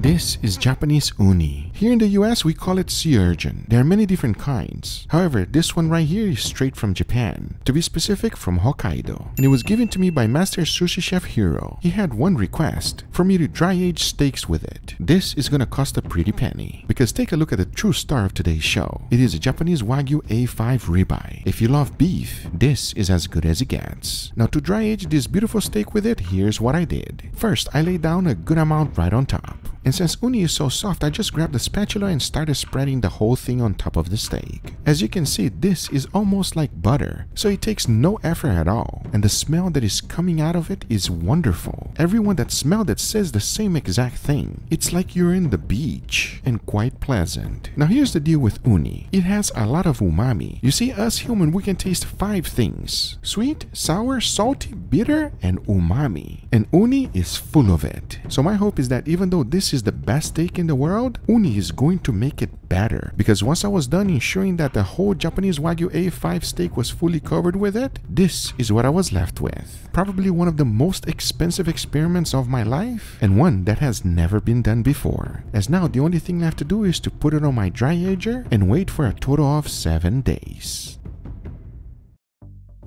This is Japanese uni. Here in the US, we call it sea urchin. There are many different kinds. However, this one right here is straight from Japan. To be specific, from Hokkaido. And it was given to me by Master Sushi Chef Hiro. He had one request for me to dry age steaks with it. This is gonna cost a pretty penny. Because take a look at the true star of today's show. It is a Japanese Wagyu A5 ribeye. If you love beef, this is as good as it gets. Now to dry age this beautiful steak with it, here's what I did. First, I laid down a good amount right on top. And since uni is so soft, I just grabbed the spatula and started spreading the whole thing on top of the steak. As you can see, this is almost like butter, so it takes no effort at all. And the smell that is coming out of it is wonderful. Everyone that smelled it says the same exact thing. It's like you're in the beach and quite pleasant. Now here's the deal with uni. It has a lot of umami. You see, us human, we can taste five things. Sweet, sour, salty, bitter, and umami. And uni is full of it. So my hope is that even though this is the best steak in the world, uni is going to make it better. Because once I was done ensuring that the whole Japanese Wagyu A5 steak was fully covered with it, this is what I was left with. Probably one of the most expensive experiments of my life, and one that has never been done before. As now the only thing left to do is to put it on my dry ager and wait for a total of 7 days.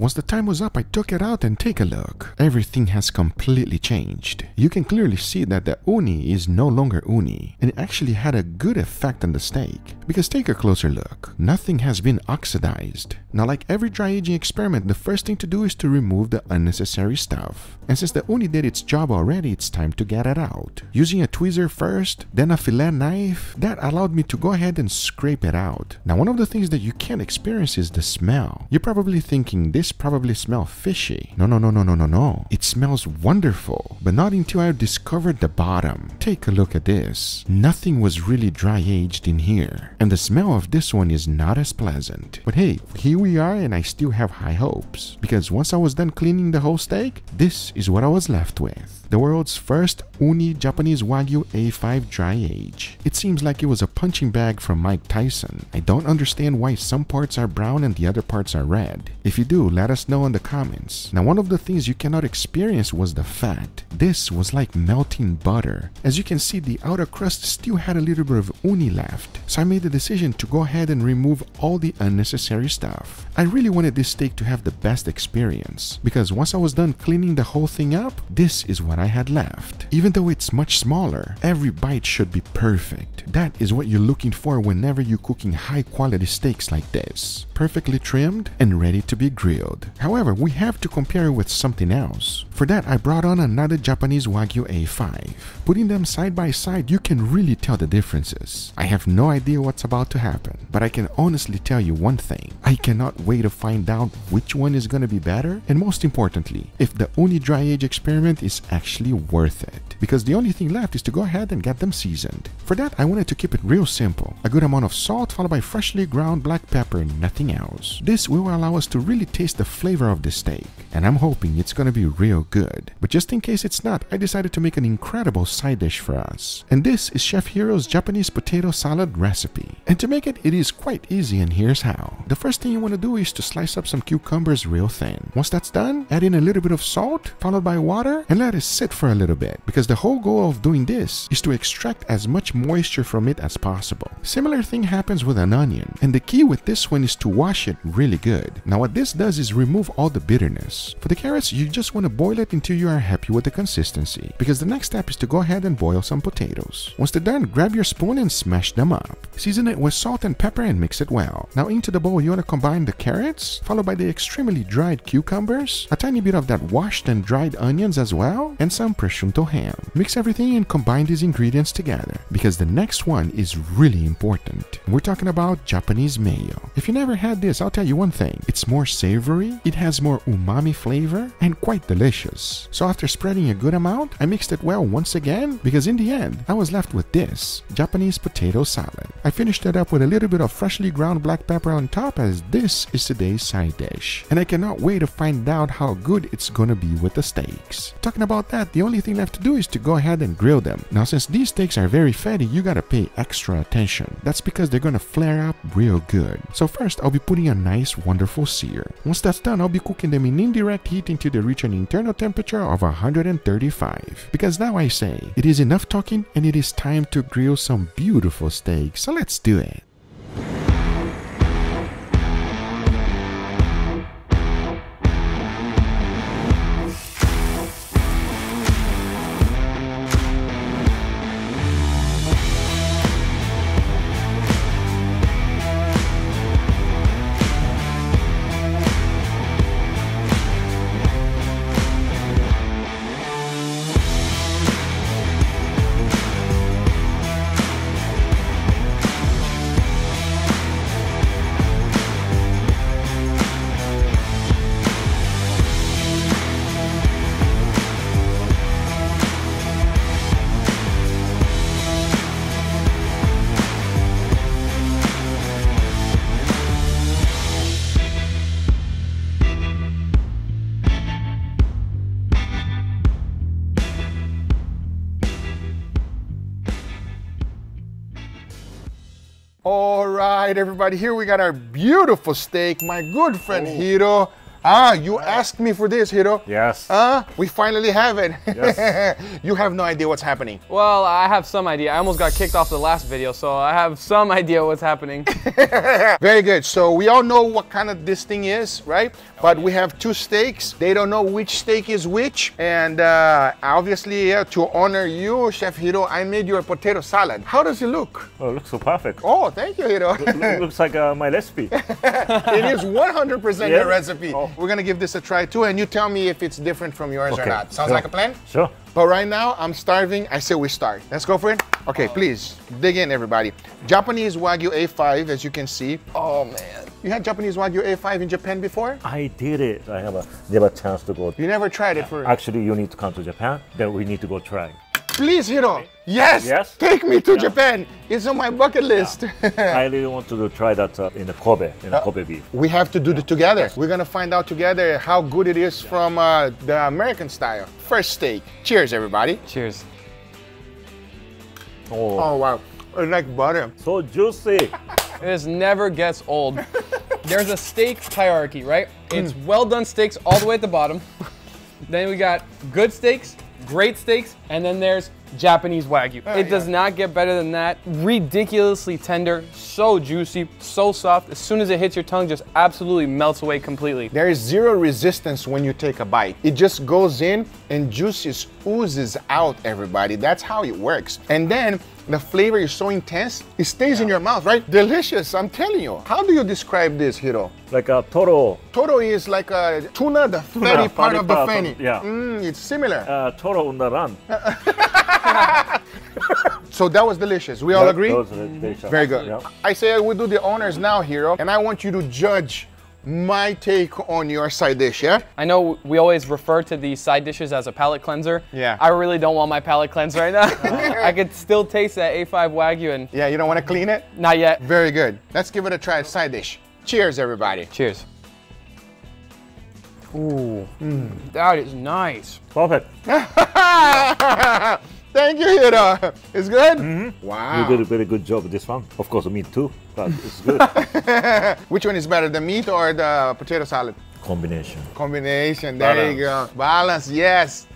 Once the time was up, I took it out and take a look. Everything has completely changed. You can clearly see that the uni is no longer uni, and it actually had a good effect on the steak. Because take a closer look, nothing has been oxidized. Now like every dry aging experiment, the first thing to do is to remove the unnecessary stuff. And since the uni did its job already, it's time to get it out. Using a tweezer first, then a fillet knife, that allowed me to go ahead and scrape it out. Now one of the things that you can't experience is the smell. You're probably thinking this probably smell fishy. No, no, no, no, no, no, no. It smells wonderful, but not until I discovered the bottom. Take a look at this. Nothing was really dry aged in here, and the smell of this one is not as pleasant. But hey, here we are and I still have high hopes, because once I was done cleaning the whole steak, this is what I was left with. The world's first Uni Japanese Wagyu A5 dry age. It seems like it was a punching bag from Mike Tyson. I don't understand why some parts are brown and the other parts are red. If you do, let us know in the comments. Now one of the things you cannot experience was the fat. This was like melting butter. As you can see, the outer crust still had a little bit of uni left. So I made the decision to go ahead and remove all the unnecessary stuff. I really wanted this steak to have the best experience because once I was done cleaning the whole thing up, this is what I had left. Even though it's much smaller, every bite should be perfect. That is what you're looking for whenever you're cooking high quality steaks like this. Perfectly trimmed and ready to be grilled. However, we have to compare it with something else. For that, I brought on another Japanese Wagyu A5. Putting them side by side, you can really tell the differences. I have no idea what's about to happen, but I can honestly tell you one thing. I cannot wait to find out which one is gonna be better, and most importantly, if the Uni Dry Age experiment is actually worth it. Because the only thing left is to go ahead and get them seasoned. For that, I wanted to keep it real simple. A good amount of salt followed by freshly ground black pepper and nothing else. This will allow us to really taste the flavor of the steak, and I'm hoping it's gonna be real good. But just in case it's not, I decided to make an incredible side dish for us. And this is Chef Hiro's Japanese potato salad recipe. And to make it, it is quite easy and here's how. The first thing you want to do is to slice up some cucumbers real thin. Once that's done, add in a little bit of salt, followed by water, and let it sit for a little bit. Because the whole goal of doing this is to extract as much moisture from it as possible. Similar thing happens with an onion. And the key with this one is to wash it really good. Now what this does is remove all the bitterness. For the carrots, you just want to boil it until you are happy with the consistency. Because the next step is to go ahead and boil some potatoes. Once they're done, grab your spoon and smash them up. Season it with salt and pepper and mix it well. Now into the bowl, you want to combine the carrots, followed by the extremely dried cucumbers, a tiny bit of that washed and dried onions as well, and some prosciutto ham. Mix everything and combine these ingredients together, because the next one is really important. We're talking about Japanese mayo. If you never had this, I'll tell you one thing. It's more savory, it has more umami flavor, and quite delicious. So after spreading a good amount, I mixed it well once again, because in the end, I was left with this, Japanese potato salad. I finished it up with a little bit of freshly ground black pepper on top as this is today's side dish. And I cannot wait to find out how good it's gonna be with the steaks. Talking about that, the only thing left to do is to go ahead and grill them. Now since these steaks are very fatty, you gotta pay extra attention. That's because they're gonna flare up real good. So first, I'll be putting a nice wonderful sear. Once Once that's done, I'll be cooking them in indirect heat until they reach an internal temperature of 135. Because now I say, it is enough talking and it is time to grill some beautiful steak. So let's do it. Right, everybody, here we got our beautiful steak. My good friend Hiro. Ah, you asked me for this, Hiro. Yes. Ah, we finally have it. Yes. you have no idea what's happening. Well, I have some idea. I almost got kicked off the last video, so I have some idea what's happening. Very good. So we all know what kind of this thing is, right? But we have two steaks. They don't know which steak is which. And uh, obviously, uh, to honor you, Chef Hiro, I made you a potato salad. How does it look? Oh, it looks so perfect. Oh, thank you, Hiro. It looks like uh, my recipe. it is 100% Yeah? your recipe. Oh. We're gonna give this a try too, and you tell me if it's different from yours or not. Sounds Sure. like a plan? Sure. But right now, I'm starving. I say we start. Let's go for it. Okay, oh. please dig in, everybody. Japanese Wagyu A5, as you can see. oh man. You had Japanese Wagyu A5 in Japan before? I did it. I have a never chance to go. You never tried it for. Actually, you need to come to Japan. Then we need to go try. Please, Hiro. Yes. Yes? Take me to Japan. It's on my bucket list. I really want to try that uh, in the Kobe, in the Kobe beef. we have to do it together. We're gonna find out together how good it is from uh, the American style. First steak. Cheers, everybody. Cheers. Oh, Oh wow, I like butter. so juicy. This never gets old. There's a steak hierarchy, right? It's well done steaks all the way at the bottom. then we got good steaks, great steaks, and then there's Japanese Wagyu. Ah, it does yeah. not get better than that. Ridiculously tender, so juicy, so soft. As soon as it hits your tongue, just absolutely melts away completely. There is zero resistance when you take a bite. It just goes in and juices oozes out, everybody. That's how it works. And then the flavor is so intense, it stays in your mouth, right? Delicious, I'm telling you. How do you describe this, Hiro? Like a Toro, Toro is like a tuna, the fatty part of the fanny. yeah. Mm, it's similar. uh, Toro on the run. so that was delicious. We all agree? Those are delicious. Very good. Yeah. I say we do the honors now, Hiro, and I want you to judge my take on your side dish, yeah? I know we always refer to these side dishes as a palate cleanser. Yeah. I really don't want my palate cleansed right now. I could still taste that A5 Wagyu and Yeah, you don't want to clean it? not yet. Very good. Let's give it a try, side dish. Cheers, everybody. Cheers. Ooh, mm. that is nice. Perfect. Thank you, Hiro. It's good? Mm-hmm. Wow. You did a very good job with this one. Of course, meat too, but it's good. Which one is better, the meat or the potato salad? Combination. Combination. There you go. Balance, yes.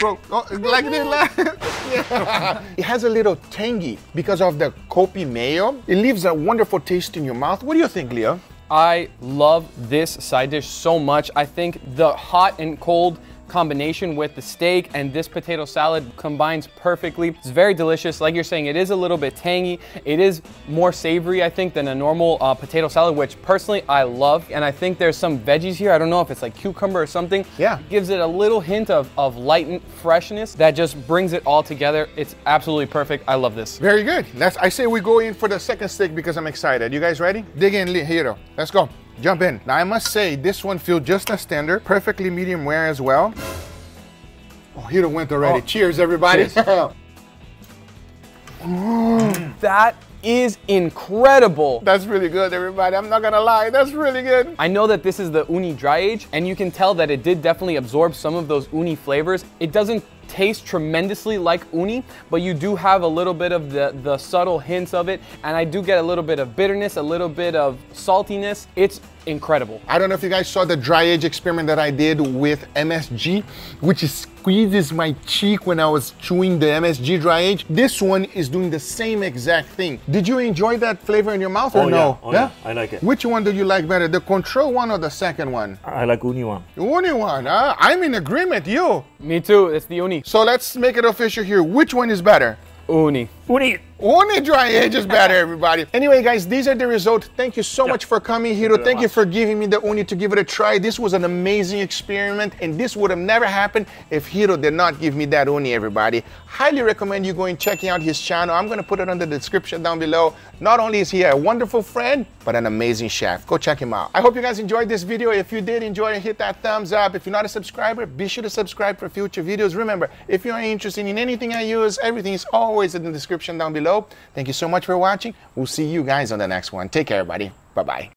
Bro, oh, like this. like- yeah. It has a little tangy because of the Kewpie mayo. It leaves a wonderful taste in your mouth. What do you think, Leo? I love this side dish so much. I think the hot and cold combination with the steak and this potato salad combines perfectly. It's very delicious. Like you're saying, it is a little bit tangy. It is more savory, I think, than a normal uh, potato salad, which personally I love. And I think there's some veggies here. I don't know if it's like cucumber or something. Yeah. Gives it a little hint of, of light and freshness that just brings it all together. It's absolutely perfect. I love this. Very good. Let's, I say we go in for the second steak because I'm excited. You guys ready? Dig in, Hiro. Let's go. Jump in. Now I must say this one feels just as tender, perfectly medium rare as well. Oh, Hiro went already. Oh. Cheers, everybody. Oh. That is incredible. That's really good, everybody. I'm not gonna lie. That's really good. I know that this is the uni dry age, and you can tell that it did definitely absorb some of those uni flavors. It doesn't taste tremendously like uni, but you do have a little bit of the, the subtle hints of it, and I do get a little bit of bitterness, a little bit of saltiness. It's incredible. I don't know if you guys saw the dry age experiment that I did with MSG, which squeezes my cheek when I was chewing the MSG dry age. This one is doing the same exact thing. Did you enjoy that flavor in your mouth or Oh, no? Oh, yeah. Oh, yeah. I like it. Which one do you like better, the control one or the second one? I like uni one. Uni one. Huh? I'm in agreement, you. Me too. It's the uni. So let's make it official here. Which one is better? Uni. Uni. Only dry age is better, everybody. Anyway, guys, these are the results. Thank you so much for coming, Hiro. Thank you for giving me the uni to give it a try. This was an amazing experiment, and this would have never happened if Hiro did not give me that uni, everybody. Highly recommend you going checking out his channel. I'm going to put it under the description down below. Not only is he a wonderful friend, but an amazing chef. Go check him out. I hope you guys enjoyed this video. If you did enjoy it, hit that thumbs up. If you're not a subscriber, be sure to subscribe for future videos. Remember, if you're interested in anything I use, everything is always in the description down below. Thank you so much for watching. We'll see you guys on the next one. Take care, everybody. Bye-bye.